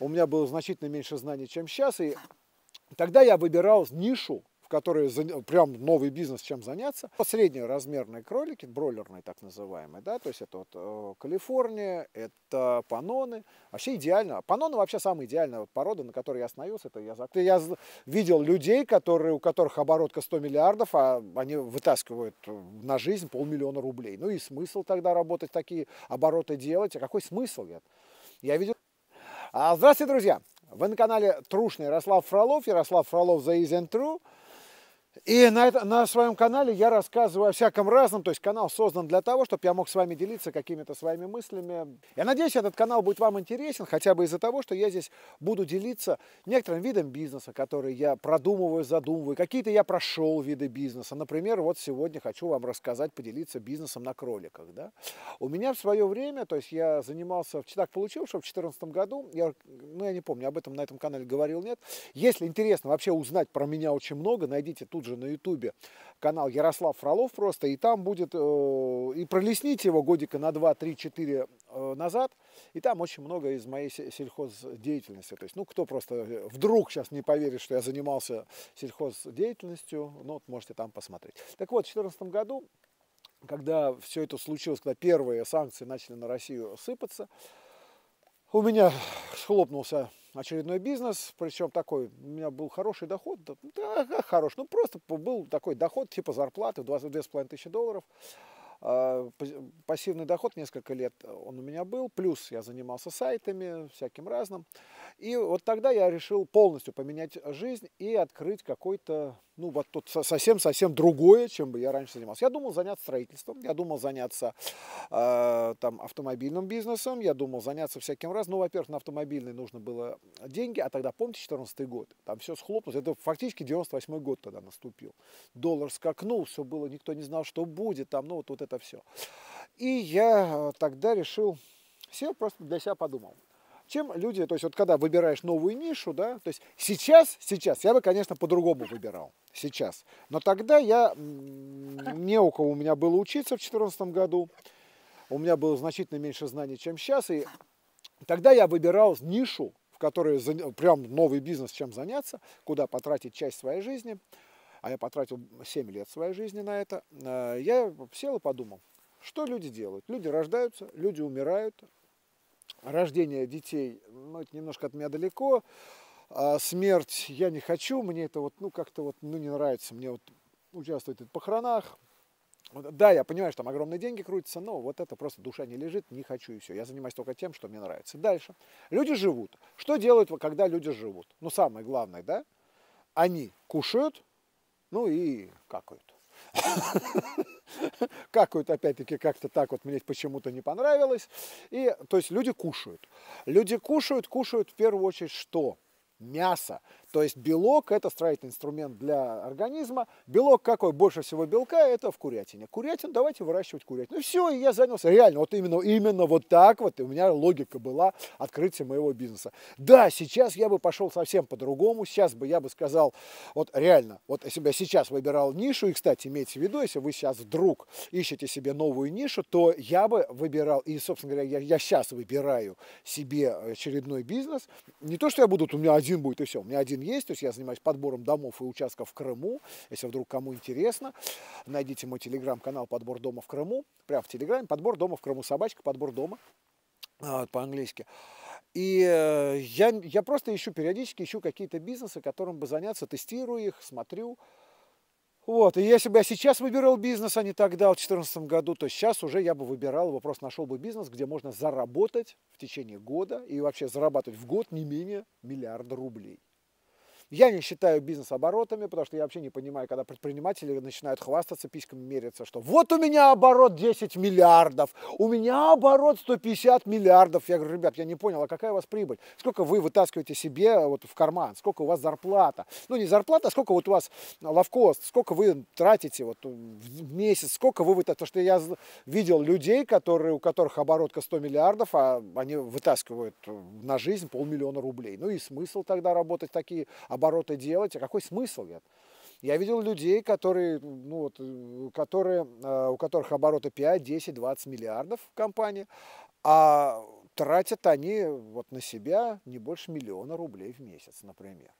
у меня было значительно меньше знаний, чем сейчас, и тогда я выбирал нишу, которые прям новый бизнес, чем заняться. Среднеразмерные кролики, бройлерные так называемые, да, то есть это вот э, Калифорния, это паноны. Вообще идеально. Паноны вообще самая идеальная порода, на которой я остановился. Это я, я видел людей, которые, у которых оборотка 100 миллиардов, а они вытаскивают на жизнь полмиллиона рублей. Ну и смысл тогда работать такие обороты делать? А какой смысл? Я, я видел... А, здравствуйте, друзья! Вы на канале Трушный Ярослав Фролов, Ярослав Фролов за and True. И на, это, на своем канале я рассказываю о всяком разном, то есть канал создан для того, чтобы я мог с вами делиться какими-то своими мыслями. Я надеюсь, этот канал будет вам интересен, хотя бы из-за того, что я здесь буду делиться некоторым видом бизнеса, который я продумываю, задумываю. Какие-то я прошел виды бизнеса. Например, вот сегодня хочу вам рассказать, поделиться бизнесом на кроликах. Да? У меня в свое время, то есть я занимался, так получилось, что в 2014 году, я, ну я не помню, об этом на этом канале говорил, нет. Если интересно вообще узнать про меня очень много, найдите тут же же на ютубе канал Ярослав Фролов просто, и там будет, э, и пролесните его годика на 2, 3, 4 назад, и там очень много из моей сельхоздеятельности. То есть, ну, кто просто э, вдруг сейчас не поверит, что я занимался сельхоздеятельностью, ну, вот можете там посмотреть. Так вот, в 2014 году, когда все это случилось, когда первые санкции начали на Россию сыпаться, у меня схлопнулся очередной бизнес, причем такой, у меня был хороший доход, да, хороший, ну просто был такой доход типа зарплаты в 22,5 тысячи долларов. А, пассивный доход несколько лет он у меня был, плюс я занимался сайтами, всяким разным. И вот тогда я решил полностью поменять жизнь и открыть какой-то, ну вот тут совсем-совсем другое, чем бы я раньше занимался. Я думал заняться строительством, я думал заняться э, там автомобильным бизнесом, я думал заняться всяким разным. Ну, во-первых, на автомобильный нужно было деньги, а тогда, помните, 14 год, там все схлопнулось. Это фактически 98 год тогда наступил. Доллар скакнул, все было, никто не знал, что будет, там, ну вот, вот это все. И я тогда решил, сел просто для себя подумал чем люди, то есть вот когда выбираешь новую нишу, да, то есть сейчас, сейчас я бы, конечно, по-другому выбирал, сейчас. Но тогда я, не у кого у меня было учиться в 2014 году, у меня было значительно меньше знаний, чем сейчас, и тогда я выбирал нишу, в которой прям новый бизнес, чем заняться, куда потратить часть своей жизни, а я потратил 7 лет своей жизни на это, э, я сел и подумал, что люди делают? Люди рождаются, люди умирают, рождение детей, ну, это немножко от меня далеко. А смерть я не хочу, мне это вот, ну, как-то вот, ну, не нравится. Мне вот участвовать в похоронах. Да, я понимаю, что там огромные деньги крутятся, но вот это просто душа не лежит, не хочу и все. Я занимаюсь только тем, что мне нравится. Дальше. Люди живут. Что делают, когда люди живут? Ну, самое главное, да? Они кушают, ну и какают. какают, опять-таки, как-то так вот мне почему-то не понравилось. И, то есть люди кушают. Люди кушают, кушают в первую очередь что? Мясо. То есть белок – это строительный инструмент для организма. Белок какой? Больше всего белка – это в курятине. Курятину давайте выращивать курятину. Ну все, и я занялся. Реально, вот именно, именно вот так вот. И у меня логика была открытия моего бизнеса. Да, сейчас я бы пошел совсем по-другому. Сейчас бы я бы сказал, вот реально, вот если бы я сейчас выбирал нишу, и, кстати, имейте в виду, если вы сейчас вдруг ищете себе новую нишу, то я бы выбирал, и, собственно говоря, я, я сейчас выбираю себе очередной бизнес. Не то, что я буду, у меня один будет, и все. У меня один есть, то есть я занимаюсь подбором домов и участков в Крыму. Если вдруг кому интересно, найдите мой телеграм-канал «Подбор дома в Крыму». Прямо в телеграме «Подбор дома в Крыму». Собачка «Подбор дома» по-английски. И э, я, я просто ищу, периодически ищу какие-то бизнесы, которым бы заняться, тестирую их, смотрю. Вот, и если бы я сейчас выбирал бизнес, а не тогда, в 2014 году, то сейчас уже я бы выбирал его, просто нашел бы бизнес, где можно заработать в течение года и вообще зарабатывать в год не менее миллиарда рублей. Я не считаю бизнес оборотами, потому что я вообще не понимаю, когда предприниматели начинают хвастаться, письками мериться, что вот у меня оборот 10 миллиардов, у меня оборот 150 миллиардов. Я говорю, ребят, я не понял, а какая у вас прибыль? Сколько вы вытаскиваете себе вот в карман? Сколько у вас зарплата? Ну, не зарплата, а сколько вот у вас лавкост? Сколько вы тратите вот в месяц? Сколько вы вытаскиваете? Потому что я видел людей, которые, у которых оборотка 100 миллиардов, а они вытаскивают на жизнь полмиллиона рублей. Ну и смысл тогда работать такие делать, а какой смысл? Я, я видел людей, которые, ну, вот, э, которые, э, у которых обороты 5, 10, 20 миллиардов в компании, а тратят они вот на себя не больше миллиона рублей в месяц, например.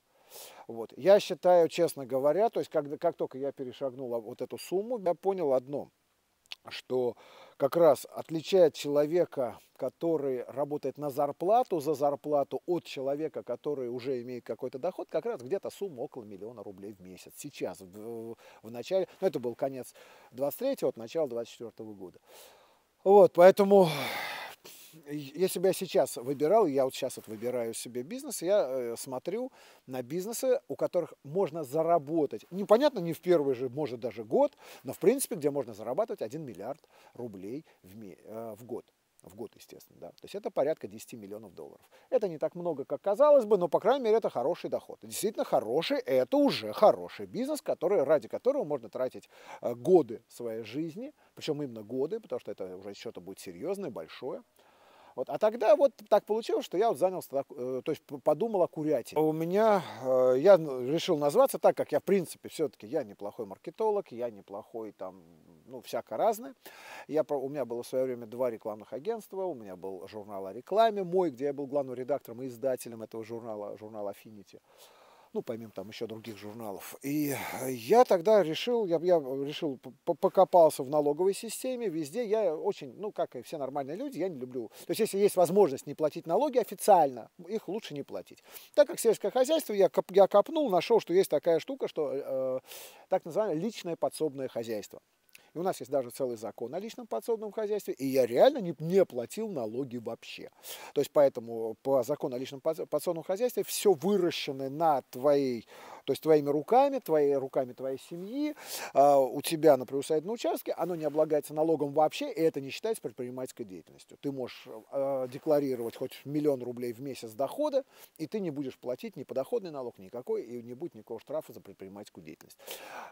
Вот. Я считаю, честно говоря, то есть когда, как только я перешагнул вот эту сумму, я понял одно, что как раз отличает человека, который работает на зарплату, за зарплату от человека, который уже имеет какой-то доход, как раз где-то сумма около миллиона рублей в месяц. Сейчас, в, в начале, ну это был конец 23-го, от начала 24 -го года. Вот, поэтому если бы я сейчас выбирал, я вот сейчас вот выбираю себе бизнес, я э, смотрю на бизнесы, у которых можно заработать, непонятно, не в первый же, может даже год, но в принципе, где можно зарабатывать 1 миллиард рублей в, э, в год в год, естественно, да. То есть это порядка 10 миллионов долларов. Это не так много, как казалось бы, но, по крайней мере, это хороший доход. Действительно хороший, это уже хороший бизнес, который, ради которого можно тратить э, годы своей жизни, причем именно годы, потому что это уже что-то будет серьезное, большое. Вот. А тогда вот так получилось, что я вот занялся, э, то есть подумал о курятине. У меня, э, я решил назваться так, как я в принципе все-таки, я неплохой маркетолог, я неплохой там, ну, всяко разное. Я, у меня было в свое время два рекламных агентства, у меня был журнал о рекламе мой, где я был главным редактором и издателем этого журнала, журнал Affinity ну, помимо там еще других журналов. И я тогда решил, я, я решил, покопался в налоговой системе, везде я очень, ну, как и все нормальные люди, я не люблю. То есть, если есть возможность не платить налоги официально, их лучше не платить. Так как сельское хозяйство, я, я копнул, нашел, что есть такая штука, что э, так называемое личное подсобное хозяйство. И у нас есть даже целый закон о личном подсобном хозяйстве, и я реально не, не платил налоги вообще. То есть поэтому по закону о личном подсобном хозяйстве все выращенное на твоей то есть твоими руками, твоими руками твоей семьи, а, у тебя на приусадебном участке, оно не облагается налогом вообще, и это не считается предпринимательской деятельностью. Ты можешь а, декларировать хоть миллион рублей в месяц дохода, и ты не будешь платить ни подоходный налог никакой, и не будет никакого штрафа за предпринимательскую деятельность.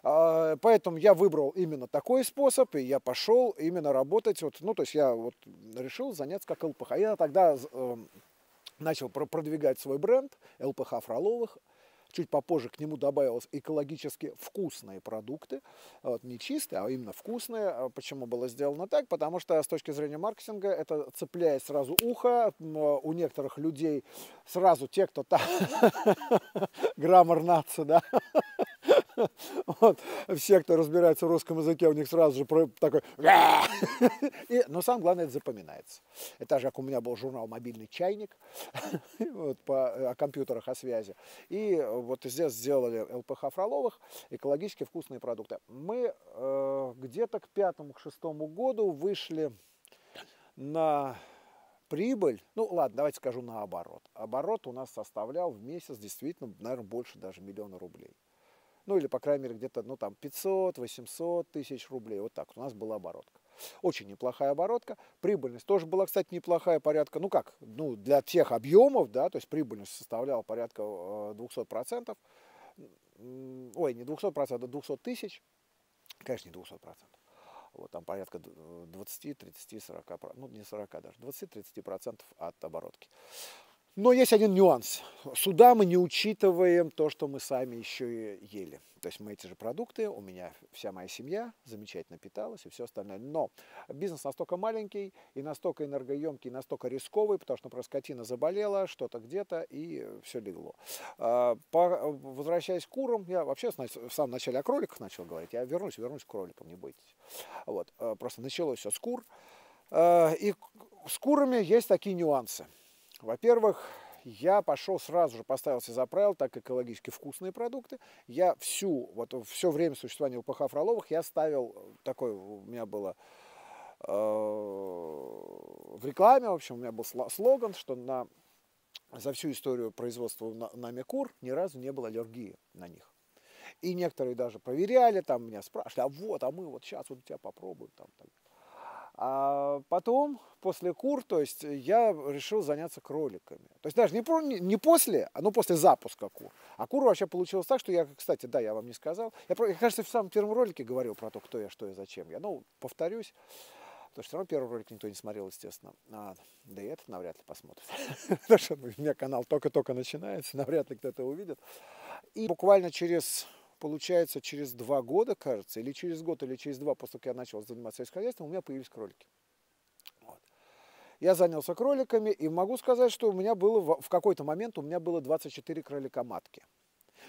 А, поэтому я выбрал именно такой способ, и я пошел именно работать, вот, ну, то есть я вот решил заняться как ЛПХ. Я тогда э, начал продвигать свой бренд ЛПХ Фроловых, Чуть попозже к нему добавилось экологически вкусные продукты. Вот, не чистые, а именно вкусные. А почему было сделано так? Потому что с точки зрения маркетинга это цепляет сразу ухо. У некоторых людей сразу те, кто там граммар нации, да, вот. Все, кто разбирается в русском языке, у них сразу же такой... И, но самое главное, это запоминается. Это же, как у меня был журнал «Мобильный чайник» вот, по, о компьютерах, о связи. И вот здесь сделали ЛПХ Фроловых, экологически вкусные продукты. Мы э, где-то к пятому, к шестому году вышли на прибыль, ну ладно, давайте скажу наоборот. Оборот у нас составлял в месяц действительно, наверное, больше даже миллиона рублей ну или, по крайней мере, где-то, ну там 500-800 тысяч рублей, вот так у нас была оборотка. Очень неплохая оборотка. Прибыльность тоже была, кстати, неплохая, порядка, ну как, ну для тех объемов, да, то есть прибыльность составляла порядка 200%. Э, ой, не 200%, а 200 тысяч. Конечно, не 200%. Вот там порядка 20, 30, 40, ну не 40 даже, 20-30% от оборотки. Но есть один нюанс. Сюда мы не учитываем то, что мы сами еще и ели. То есть мы эти же продукты, у меня вся моя семья замечательно питалась и все остальное. Но бизнес настолько маленький и настолько энергоемкий, и настолько рисковый, потому что, например, скотина заболела, что-то где-то, и все легло. А, возвращаясь к курам, я вообще в самом начале о кроликах начал говорить. Я вернусь, вернусь к кроликам, не бойтесь. Вот, а, просто началось все с кур. А, и с курами есть такие нюансы. Во-первых, я пошел сразу же, поставил себе за правило, так экологически вкусные продукты. Я всю, вот все время существования УПХ Фроловых я ставил, такой у меня было э, в рекламе, в общем, у меня был слоган, что на, за всю историю производства на, кур ни разу не было аллергии на них. И некоторые даже проверяли, там меня спрашивали, а вот, а мы вот сейчас вот у тебя попробуем. Там, так. А потом, после кур, то есть я решил заняться кроликами. То есть даже не, не после, а ну после запуска кур. А кур вообще получилось так, что я, кстати, да, я вам не сказал. Я, я кажется, в самом первом ролике говорил про то, кто я, что я, зачем я. Ну, повторюсь. Потому что все равно первый ролик никто не смотрел, естественно. А, да и этот навряд ли посмотрит. Потому что у меня канал только-только начинается, навряд ли кто-то увидит. И буквально через получается, через два года, кажется, или через год, или через два, после того, как я начал заниматься сельскохозяйством, у меня появились кролики. Вот. я занялся кроликами, и могу сказать, что у меня было в какой-то момент у меня было 24 кролика матки.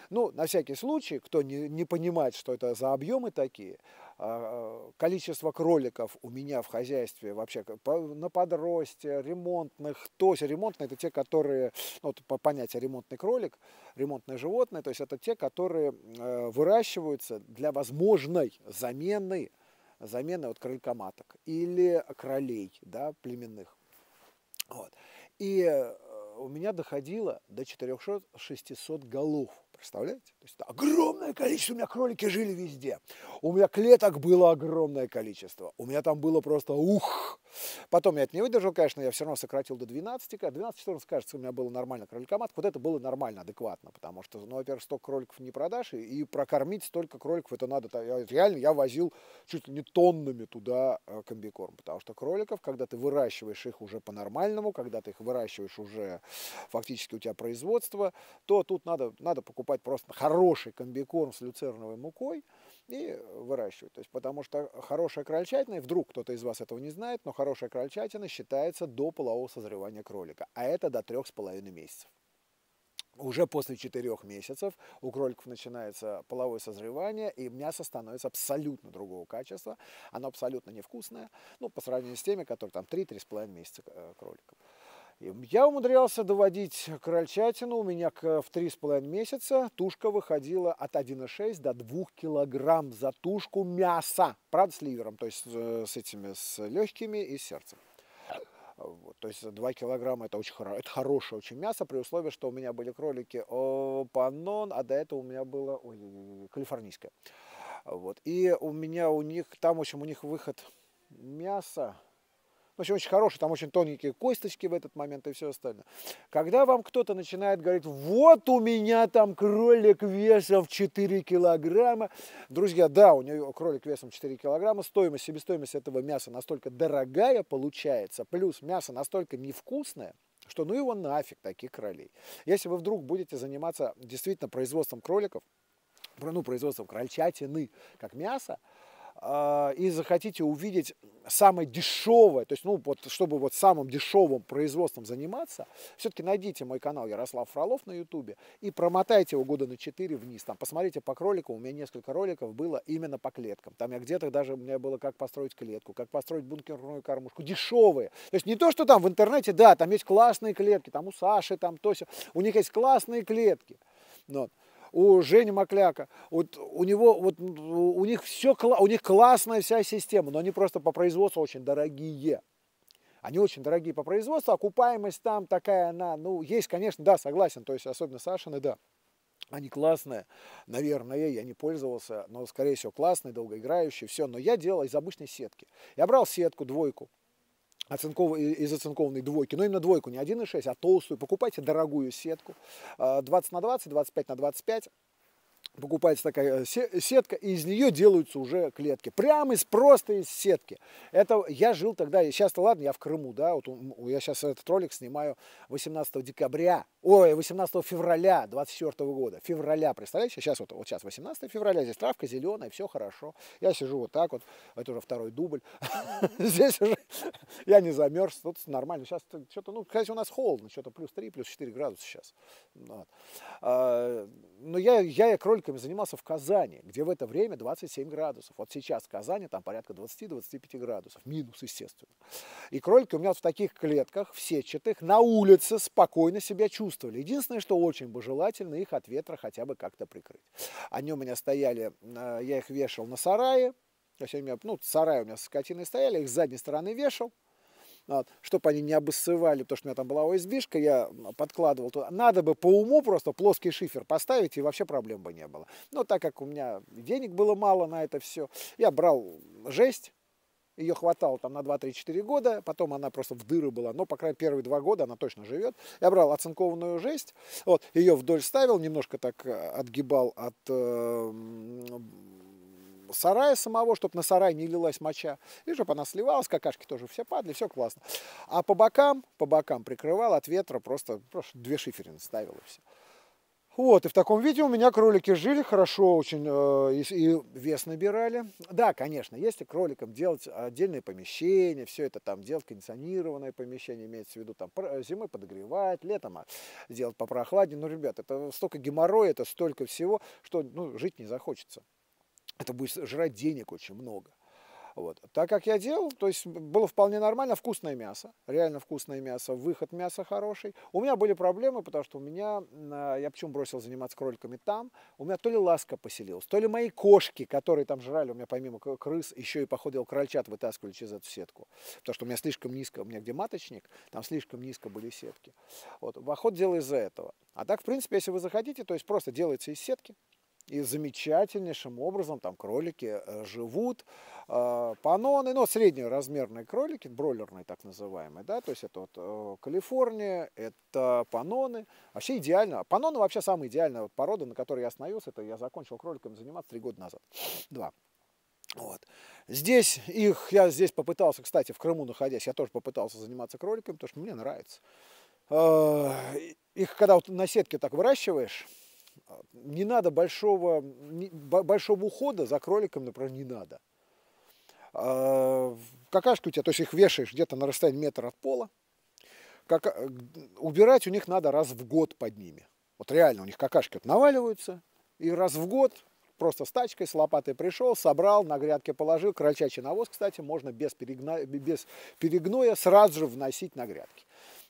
Ну, на всякий случай, кто не, не понимает, что это за объемы такие, а, количество кроликов у меня в хозяйстве вообще на подросте, ремонтных, то есть ремонтные это те, которые, ну, по понятию ремонтный кролик, ремонтное животное, то есть это те, которые э, выращиваются для возможной замены, замены от кроликоматок или кролей, да, племенных. Вот. И э, у меня доходило до 400-600 голов Представляете? То есть это огромное количество, у меня кролики жили везде. У меня клеток было огромное количество. У меня там было просто ух. Потом я это не выдержал, конечно, я все равно сократил до 12. 12-14, кажется, у меня было нормально кроликомат. Вот это было нормально, адекватно, потому что, ну, во-первых, столько кроликов не продашь, и, и прокормить столько кроликов это надо. Я, реально я возил чуть ли не тоннами туда э, комбикорм, потому что кроликов, когда ты выращиваешь их уже по-нормальному, когда ты их выращиваешь уже фактически у тебя производство, то тут надо, надо покупать просто хороший комбикорм с люцерновой мукой и выращивать. То есть, потому что хорошая крольчатина, и вдруг кто-то из вас этого не знает, но хорошая крольчатина считается до полового созревания кролика, а это до трех с половиной месяцев. Уже после четырех месяцев у кроликов начинается половое созревание, и мясо становится абсолютно другого качества. Оно абсолютно невкусное, ну, по сравнению с теми, которые там 3-3,5 месяца э, кроликов. Я умудрялся доводить крольчатину, у меня в три с половиной месяца тушка выходила от 1,6 до 2 килограмм за тушку мяса. Правда, с ливером, то есть э, с этими, с легкими и сердцем. Вот, то есть 2 килограмма это очень хоро, это хорошее очень мясо, при условии, что у меня были кролики панон, а до этого у меня было ой, калифорнийское. Вот. И у меня у них, там, в общем, у них выход мяса, в общем, очень хороший, там очень тоненькие косточки в этот момент и все остальное. Когда вам кто-то начинает говорить, вот у меня там кролик весом в 4 килограмма. Друзья, да, у него кролик весом 4 килограмма, стоимость, себестоимость этого мяса настолько дорогая получается, плюс мясо настолько невкусное, что ну его нафиг, таких кролей. Если вы вдруг будете заниматься действительно производством кроликов, ну, производством крольчатины как мясо, и захотите увидеть самое дешевое, то есть, ну, вот, чтобы вот самым дешевым производством заниматься, все-таки найдите мой канал Ярослав Фролов на ютубе и промотайте его года на 4 вниз. Там посмотрите по кроликам, у меня несколько роликов было именно по клеткам. Там я где-то даже, у меня было как построить клетку, как построить бункерную кормушку, дешевые. То есть не то, что там в интернете, да, там есть классные клетки, там у Саши, там то все, у них есть классные клетки. Вот у Жени Макляка, вот у него, вот у них все, у них классная вся система, но они просто по производству очень дорогие. Они очень дорогие по производству, окупаемость там такая, она, ну, есть, конечно, да, согласен, то есть особенно Сашины, да. Они классные, наверное, я не пользовался, но, скорее всего, классные, долгоиграющие, все. Но я делал из обычной сетки. Я брал сетку, двойку, оцинков... из оцинкованной двойки, но именно двойку, не 1,6, а толстую. Покупайте дорогую сетку, 20 на 20, 25 на 25, покупается такая э, сетка, и из нее делаются уже клетки. Прямо из просто из сетки. Это я жил тогда, сейчас-то ладно, я в Крыму, да, вот я сейчас этот ролик снимаю 18 декабря, ой, 18 февраля 24 года. Февраля, представляете, сейчас вот, вот сейчас 18 февраля, здесь травка зеленая, все хорошо. Я сижу вот так вот, это уже второй дубль. Здесь уже я не замерз, тут нормально. Сейчас что-то, ну, кстати, у нас холодно, что-то плюс 3, плюс 4 градуса сейчас. А, но я, я кроликами занимался в Казани, где в это время 27 градусов. Вот сейчас в Казани там порядка 20-25 градусов, минус, естественно. И кролики у меня в таких клетках, в сетчатых, на улице спокойно себя чувствовали. Единственное, что очень бы желательно их от ветра хотя бы как-то прикрыть. Они у меня стояли, э, я их вешал на сарае, то есть у меня, ну, сарай у меня с скотиной стояли, их с задней стороны вешал, вот, чтобы они не обоссывали, потому что у меня там была ОСБшка, я подкладывал туда. Надо бы по уму просто плоский шифер поставить, и вообще проблем бы не было. Но так как у меня денег было мало на это все, я брал жесть, ее хватало там на 2-3-4 года, потом она просто в дыры была, но, по крайней мере, первые два года она точно живет. Я брал оцинкованную жесть, вот, ее вдоль ставил, немножко так э, отгибал от э, сарая самого, чтобы на сарай не лилась моча, и чтобы она сливалась, какашки тоже все падали, все классно. А по бокам, по бокам прикрывал от ветра, просто, просто две шиферины ставил и все. Вот, и в таком виде у меня кролики жили хорошо, очень э, и, и вес набирали. Да, конечно, если кроликам делать отдельное помещение, все это там делать кондиционированное помещение, имеется в виду там зимой подогревать, летом а, делать попрохладнее. Ну, ребят, это столько геморроя, это столько всего, что ну, жить не захочется. Это будет жрать денег очень много. Вот. Так как я делал, то есть было вполне нормально, вкусное мясо, реально вкусное мясо, выход мяса хороший. У меня были проблемы, потому что у меня, а, я почему бросил заниматься кроликами там, у меня то ли ласка поселилась, то ли мои кошки, которые там жрали, у меня помимо крыс еще и походил крольчат вытаскивали через эту сетку. Потому что у меня слишком низко, у меня где маточник, там слишком низко были сетки. Вот. Воход делал из-за этого. А так, в принципе, если вы захотите, то есть просто делается из сетки, и замечательнейшим образом там кролики э, живут. Э, паноны, ну, среднеразмерные кролики, бройлерные так называемые, да, то есть это вот э, Калифорния, это паноны. Вообще идеально. Паноны вообще самая идеальная порода, на которой я остановился. Это я закончил кроликами заниматься три года назад. Два. Вот. Здесь их, я здесь попытался, кстати, в Крыму находясь, я тоже попытался заниматься кроликами, потому что мне нравится. Их когда вот на сетке так выращиваешь, не надо большого, большого ухода за кроликом, например, не надо. А, какашки у тебя, то есть их вешаешь где-то на расстоянии метра от пола. Как, э, убирать у них надо раз в год под ними. Вот реально у них какашки вот наваливаются, и раз в год просто с тачкой, с лопатой пришел, собрал, на грядке положил. Крольчачий навоз, кстати, можно без, перегна... без перегноя сразу же вносить на грядки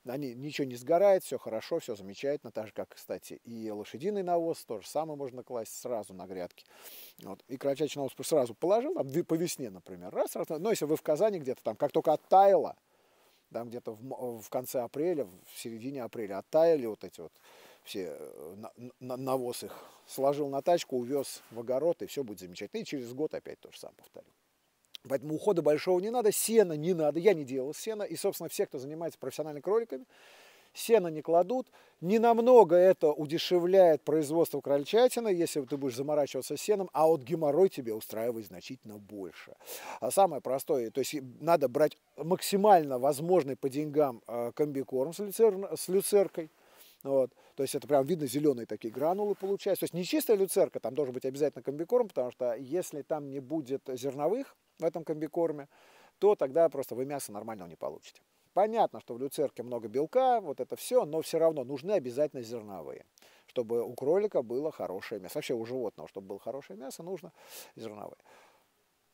они, ничего не сгорает, все хорошо, все замечательно, так же, как, кстати, и лошадиный навоз, то же самое можно класть сразу на грядки. Вот. И крольчачий навоз сразу положил, там, по весне, например, раз, раз, но если вы в Казани где-то там, как только оттаяло, там где-то в, в конце апреля, в середине апреля оттаяли вот эти вот все э, на, на, навоз их, сложил на тачку, увез в огород, и все будет замечательно. И через год опять то же самое повторю. Поэтому ухода большого не надо, сена не надо. Я не делал сена. И, собственно, все, кто занимается профессиональными кроликами, сена не кладут. Не намного это удешевляет производство крольчатины, если ты будешь заморачиваться сеном, а вот геморрой тебе устраивает значительно больше. А самое простое, то есть надо брать максимально возможный по деньгам э, комбикорм с, люцер, с люцеркой. Вот. То есть это прям видно зеленые такие гранулы получаются. То есть не чистая люцерка, там должен быть обязательно комбикорм, потому что если там не будет зерновых, в этом комбикорме, то тогда просто вы мясо нормального не получите. Понятно, что в люцерке много белка, вот это все, но все равно нужны обязательно зерновые, чтобы у кролика было хорошее мясо. Вообще у животного, чтобы было хорошее мясо, нужно зерновые.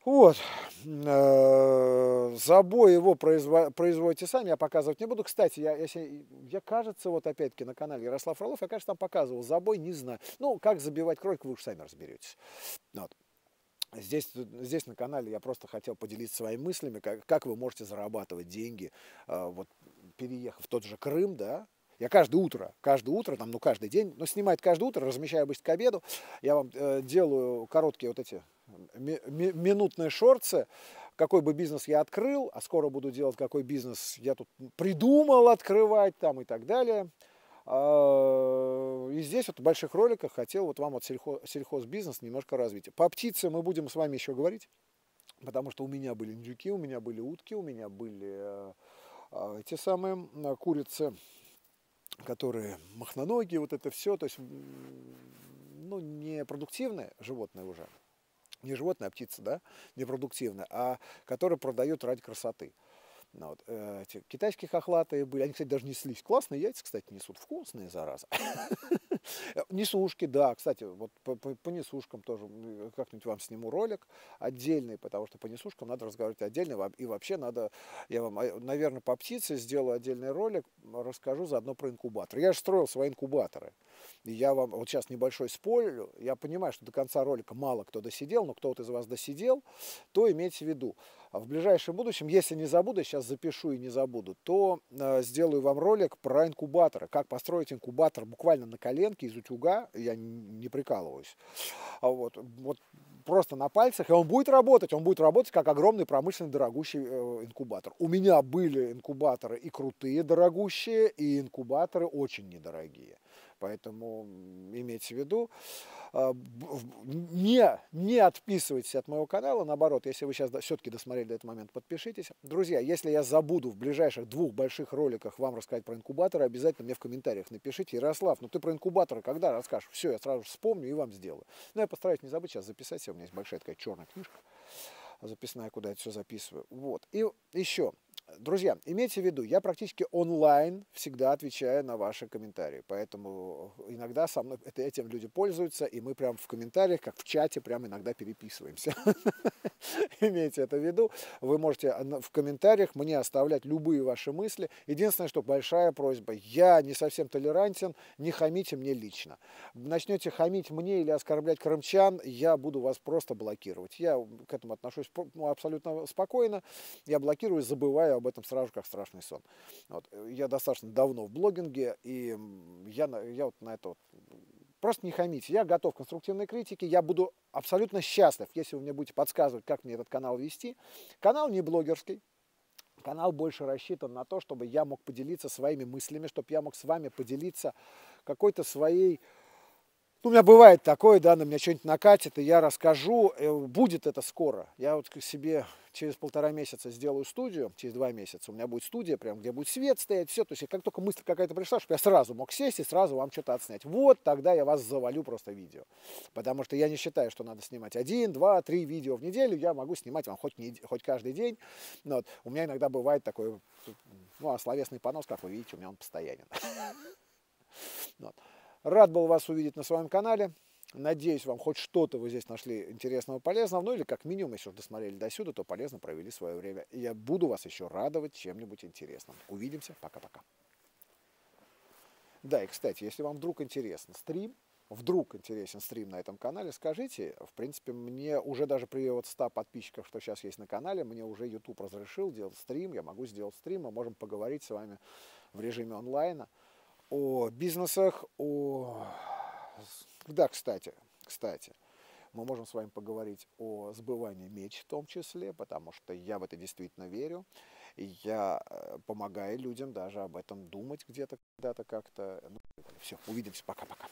Вот. Э, забой его производите сами, я показывать не буду. Кстати, я, если, я кажется, вот опять-таки на канале Ярослав Фролов, я, кажется, там показывал забой, не знаю. Ну, как забивать кролика, вы уж сами разберетесь. Вот. Здесь, здесь на канале я просто хотел поделиться своими мыслями, как, как вы можете зарабатывать деньги, э, вот переехав в тот же Крым, да, я каждое утро, каждое утро, там, ну каждый день, но снимает каждое утро, размещаю обычно к обеду, я вам э, делаю короткие вот эти ми, ми, минутные шорцы, какой бы бизнес я открыл, а скоро буду делать, какой бизнес я тут придумал открывать там и так далее. А, и здесь вот в больших роликах хотел вот вам вот сельхоз, сельхозбизнес немножко развить. По птице мы будем с вами еще говорить, потому что у меня были индюки, у меня были утки, у меня были э, а, эти самые курицы, которые махноногие, вот это все, то есть ну, не продуктивные животные уже, не животное, а птица, да, непродуктивная, а которые продают ради красоты. Ну, вот, э, эти китайские хохлатые были, они, кстати, даже неслись. Классные яйца, кстати, несут, вкусные, зараза. Несушки, да, кстати, вот по, несушкам тоже как-нибудь вам сниму ролик отдельный, потому что по несушкам надо разговаривать отдельно, и вообще надо, я вам, а, наверное, по птице сделаю отдельный ролик, расскажу заодно про инкубатор. Я же строил свои инкубаторы. И я вам вот сейчас небольшой спойлер, я понимаю, что до конца ролика мало кто досидел, но кто-то из вас досидел, то имейте в виду, в ближайшем будущем, если не забуду, сейчас запишу и не забуду, то э, сделаю вам ролик про инкубаторы, как построить инкубатор буквально на коленке из утюга, я не, не прикалываюсь. А вот, вот просто на пальцах, и он будет работать, он будет работать как огромный промышленный дорогущий э, инкубатор. У меня были инкубаторы и крутые, дорогущие, и инкубаторы очень недорогие. Поэтому имейте в виду, а, не, не отписывайтесь от моего канала, наоборот, если вы сейчас все-таки досмотрели до этого момента, подпишитесь. Друзья, если я забуду в ближайших двух больших роликах вам рассказать про инкубаторы, обязательно мне в комментариях напишите, Ярослав, ну ты про инкубаторы когда расскажешь? Все, я сразу вспомню и вам сделаю. Но я постараюсь не забыть сейчас записать, у меня есть большая такая черная книжка записная, куда я все записываю. Вот. И еще, Друзья, имейте в виду, я практически онлайн всегда отвечаю на ваши комментарии, поэтому иногда со мной этим люди пользуются, и мы прям в комментариях, как в чате, прям иногда переписываемся. Имейте это в виду. Вы можете в комментариях мне оставлять любые ваши мысли. Единственное, что большая просьба, я не совсем толерантен, не хамите мне лично. Начнете хамить мне или оскорблять крымчан, я буду вас просто блокировать. Я к этому отношусь ну, абсолютно спокойно, я блокирую, забываю об этом сразу как страшный сон. Вот. Я достаточно давно в блогинге, и я, я вот на это вот просто не хамите. Я готов к конструктивной критике. Я буду абсолютно счастлив, если вы мне будете подсказывать, как мне этот канал вести. Канал не блогерский. Канал больше рассчитан на то, чтобы я мог поделиться своими мыслями, чтобы я мог с вами поделиться какой-то своей ну, у меня бывает такое, да, на меня что-нибудь накатит, и я расскажу, э, будет это скоро. Я вот к себе через полтора месяца сделаю студию, через два месяца у меня будет студия, прям где будет свет стоять, все. То есть как только мысль какая-то пришла, чтобы я сразу мог сесть и сразу вам что-то отснять. Вот тогда я вас завалю просто видео. Потому что я не считаю, что надо снимать один, два, три видео в неделю. Я могу снимать вам хоть, не, хоть каждый день. Но вот. У меня иногда бывает такой, ну, а словесный понос, как вы видите, у меня он постоянен. Вот. Рад был вас увидеть на своем канале. Надеюсь, вам хоть что-то вы здесь нашли интересного, полезного. Ну или как минимум, если уже досмотрели до сюда, то полезно провели свое время. Я буду вас еще радовать чем-нибудь интересным. Увидимся. Пока-пока. Да, и, кстати, если вам вдруг интересен стрим, вдруг интересен стрим на этом канале, скажите. В принципе, мне уже даже при вот 100 подписчиках, что сейчас есть на канале, мне уже YouTube разрешил делать стрим. Я могу сделать стрим, мы можем поговорить с вами в режиме онлайна о бизнесах, о... Да, кстати, кстати, мы можем с вами поговорить о сбывании меч в том числе, потому что я в это действительно верю. Я э, помогаю людям даже об этом думать где-то, когда-то как-то. Ну, все, увидимся, пока-пока.